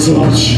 so much.